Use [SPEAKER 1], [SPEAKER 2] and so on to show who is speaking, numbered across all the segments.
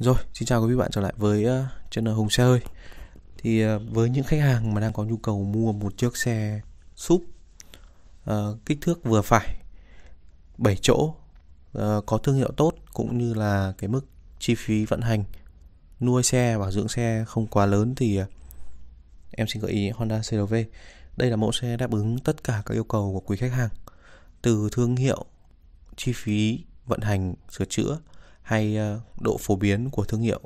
[SPEAKER 1] Rồi, xin chào quý vị bạn trở lại với uh, channel Hùng Xe ơi Thì uh, với những khách hàng mà đang có nhu cầu mua một chiếc xe súp uh, kích thước vừa phải 7 chỗ uh, có thương hiệu tốt cũng như là cái mức chi phí vận hành nuôi xe bảo dưỡng xe không quá lớn thì uh, em xin gợi ý Honda CRV đây là mẫu xe đáp ứng tất cả các yêu cầu của quý khách hàng từ thương hiệu chi phí vận hành sửa chữa hay ờ, độ phổ biến của thương hiệu,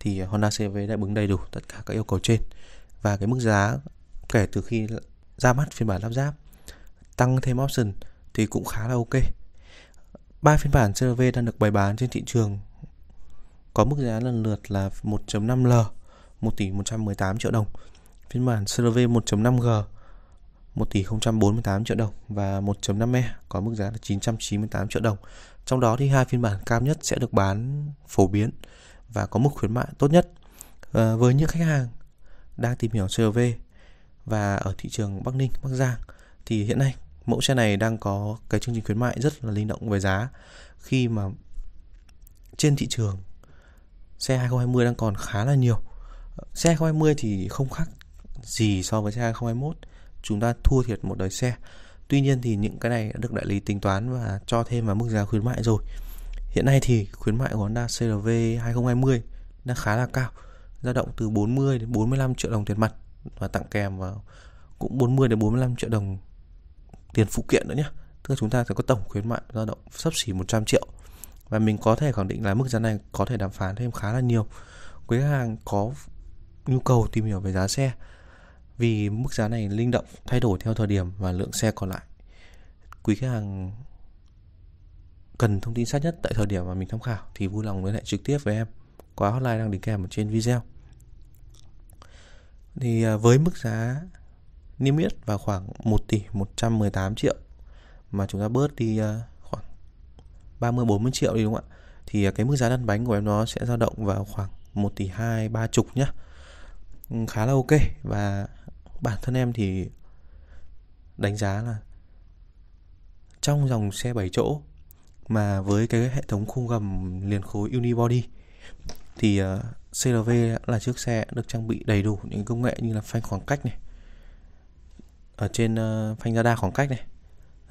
[SPEAKER 1] thì Honda CRV đã đáp ứng đầy đủ tất cả các yêu cầu trên. Và cái mức giá kể từ khi ra mắt phiên bản lắp ráp tăng thêm option thì cũng khá là ok. Ba phiên bản CRV đang được bày bán trên thị trường có mức giá lần lượt là 1.5L 1 tỷ 118 triệu đồng. Phiên bản CRV 1.5G 1 tỷ 048 triệu đồng và 1.5E có mức giá là 998 triệu đồng. Trong đó thì hai phiên bản cao nhất sẽ được bán phổ biến và có mức khuyến mại tốt nhất. À, với những khách hàng đang tìm hiểu CRV và ở thị trường Bắc Ninh, Bắc Giang thì hiện nay mẫu xe này đang có cái chương trình khuyến mại rất là linh động về giá khi mà trên thị trường xe 2020 đang còn khá là nhiều. Xe 2020 thì không khác gì so với xe 2021 chúng ta thua thiệt một đời xe. Tuy nhiên thì những cái này đã được đại lý tính toán và cho thêm vào mức giá khuyến mại rồi. Hiện nay thì khuyến mại của Honda CRV 2020 đang khá là cao, dao động từ 40 đến 45 triệu đồng tiền mặt và tặng kèm vào cũng 40 đến 45 triệu đồng tiền phụ kiện nữa nhé tức là chúng ta sẽ có tổng khuyến mại dao động sấp xỉ 100 triệu. Và mình có thể khẳng định là mức giá này có thể đàm phán thêm khá là nhiều. Quý khách hàng có nhu cầu tìm hiểu về giá xe vì mức giá này linh động thay đổi theo thời điểm và lượng xe còn lại. Quý khách hàng cần thông tin sát nhất tại thời điểm mà mình tham khảo thì vui lòng liên hệ trực tiếp với em qua hotline đang đính kèm ở trên video. Thì à, với mức giá niêm yết vào khoảng 1 tỷ 118 triệu mà chúng ta bớt đi à, khoảng 30 40 triệu đi đúng không ạ? Thì à, cái mức giá lăn bánh của em nó sẽ dao động vào khoảng 1 tỷ 2 3 chục nhá. Ừ, khá là ok và bản thân em thì đánh giá là trong dòng xe 7 chỗ mà với cái hệ thống khung gầm liền khối unibody thì ờ, uh, CRV là chiếc xe được trang bị đầy đủ những công nghệ như là phanh khoảng cách này ở trên uh, phanh radar khoảng cách này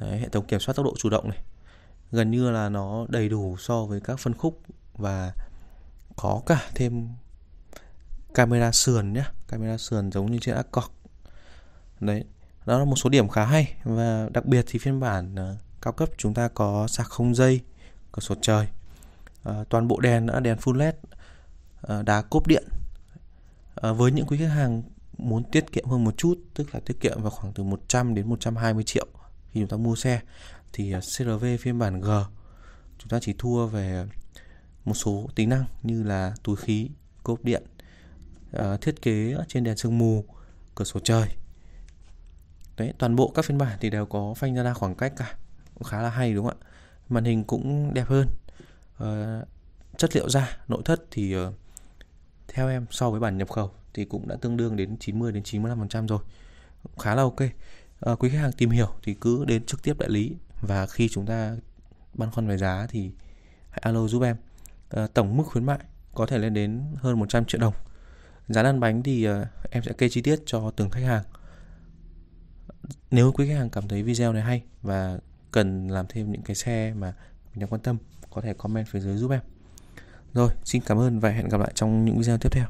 [SPEAKER 1] Đấy, hệ thống kiểm soát tốc độ chủ động này. Gần như là nó đầy đủ so với các phân khúc và có cả thêm camera sườn nhé camera sườn giống như trên Accord đấy đó là một số điểm khá hay. Và đặc biệt thì phiên bản uh, cao cấp chúng ta có sạc không dây cửa sổ trời uh, toàn bộ đèn đã đèn full led uh, đá cốp điện. Uh, với những quý khách hàng muốn tiết kiệm hơn một chút tức là tiết kiệm vào khoảng từ 100 đến 120 triệu khi chúng ta mua xe thì CRV phiên bản G chúng ta chỉ thua về một số tính năng như là túi khí cốp điện uh, thiết kế trên đèn sương mù cửa sổ trời đấy toàn bộ các phiên bản thì đều có phanh ra khoảng cách cả. Cũng khá là hay đúng không ạ? Màn hình cũng đẹp hơn. Uh, chất liệu da nội thất thì uh, theo em so với bản nhập khẩu thì cũng đã tương đương đến 90 đến 95% rồi. Khá là ok. Uh, quý khách hàng tìm hiểu thì cứ đến trực tiếp đại lý và khi chúng ta băn khoăn về giá thì hãy alo giúp em. Uh, tổng mức khuyến mại có thể lên đến hơn 100 triệu đồng. Giá lăn bánh thì uh, em sẽ kê chi tiết cho từng khách hàng nếu quý khách hàng cảm thấy video này hay và cần làm thêm những cái xe mà mình đang quan tâm, có thể comment phía dưới giúp em. Rồi, xin cảm ơn và hẹn gặp lại trong những video tiếp theo.